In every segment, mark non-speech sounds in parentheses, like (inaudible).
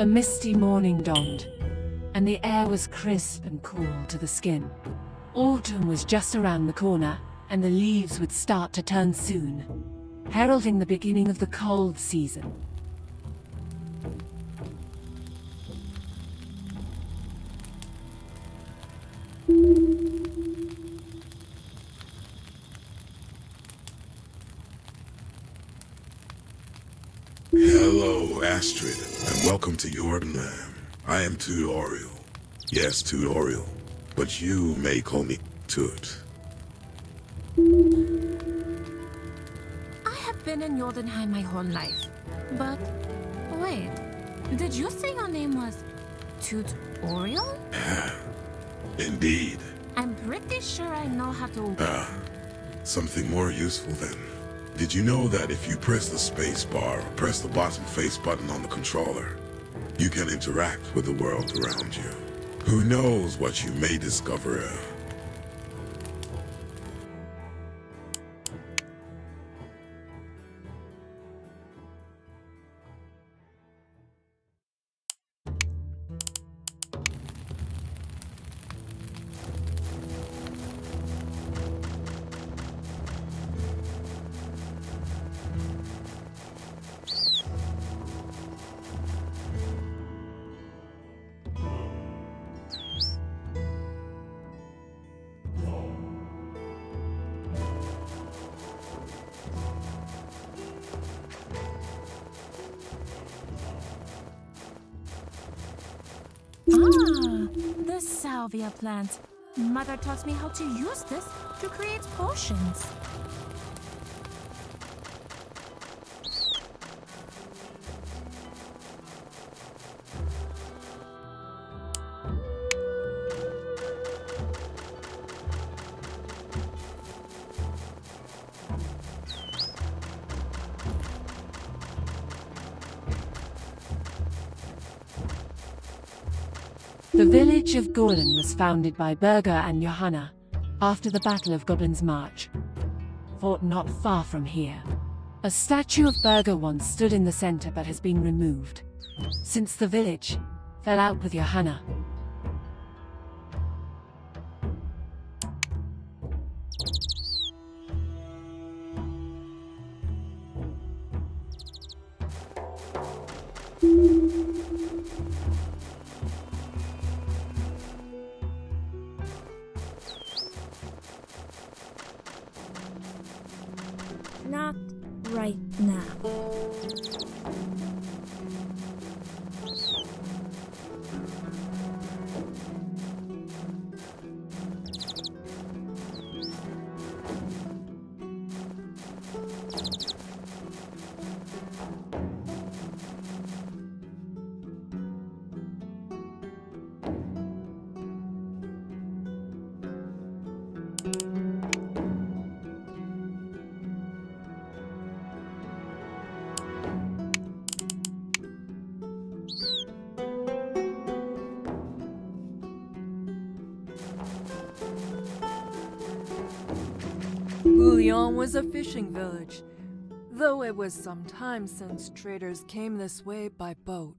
A misty morning dawned, and the air was crisp and cool to the skin. Autumn was just around the corner, and the leaves would start to turn soon, heralding the beginning of the cold season. Astrid, and welcome to Jordanland. I am Tudorial. Yes, Tudorial. But you may call me Toot. I have been in Jordanheim my whole life. But, wait, did you say your name was Tutorial? (sighs) Indeed. I'm pretty sure I know how to... Ah, something more useful then. Did you know that if you press the space bar or press the bottom face button on the controller, you can interact with the world around you? Who knows what you may discover the salvia plant. Mother taught me how to use this to create potions. The village of Gorlin was founded by Berger and Johanna after the Battle of Goblin's March, fought not far from here. A statue of Berger once stood in the center but has been removed, since the village fell out with Johanna. Bouillon was a fishing village, though it was some time since traders came this way by boat.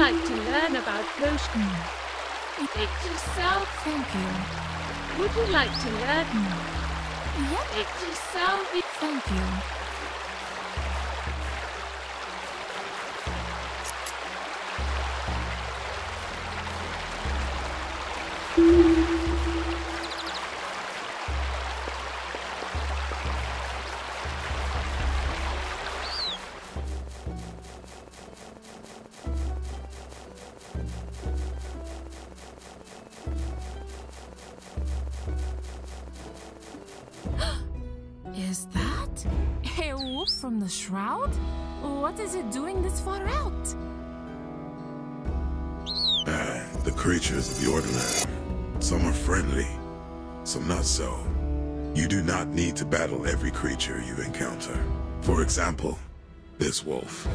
Like to learn about potions? It mm. yourself. Thank you. Would you like to learn? Mm. Yep, It yourself. thank you. Is from the shroud? What is it doing this far out? Ah, (clears throat) the creatures of the Ordinary. Some are friendly, some not so. You do not need to battle every creature you encounter. For example, this wolf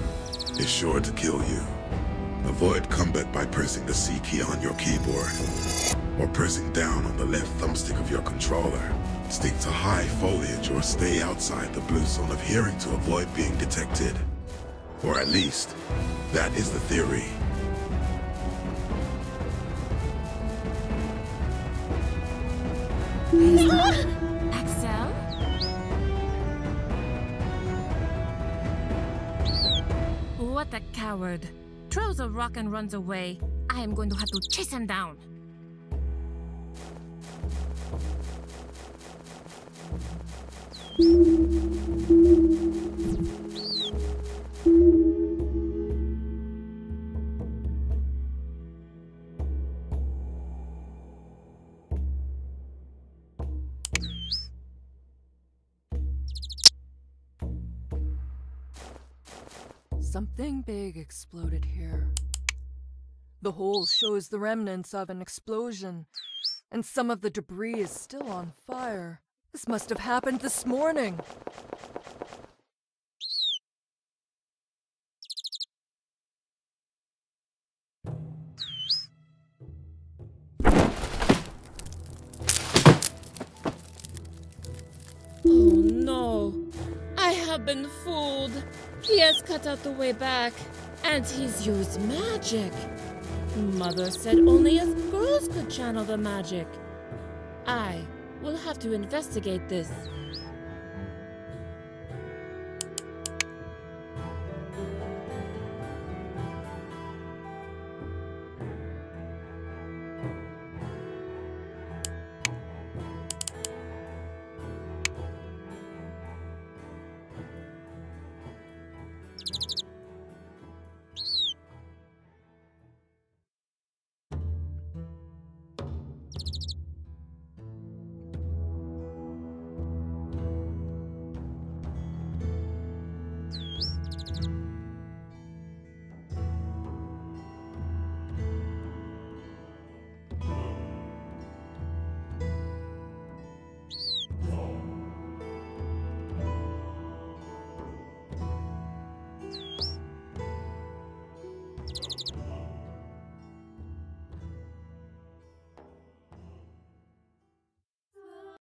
is sure to kill you. Avoid combat by pressing the C key on your keyboard, or pressing down on the left thumbstick of your controller. Stick to high foliage or stay outside the blue zone of hearing to avoid being detected. Or at least, that is the theory. What a coward. Throws a rock and runs away. I am going to have to chase him down. Something big exploded here. The hole shows the remnants of an explosion, and some of the debris is still on fire. This must have happened this morning. Oh no! I have been fooled! He has cut out the way back, and he's used magic! Mother said only us girls could channel the magic. I will have to investigate this.